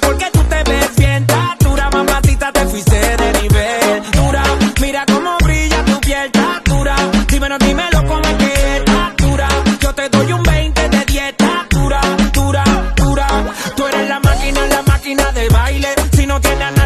Porque tú te ves bien, dura, mamacita, te fuiste de nivel. Dura, mira cómo brilla tu piel, dura, dímelo, dímelo cómo es que es. Yo te doy un 20 de dieta, dura, dura, dura. Tú eres la máquina, la máquina de baile, si no tienes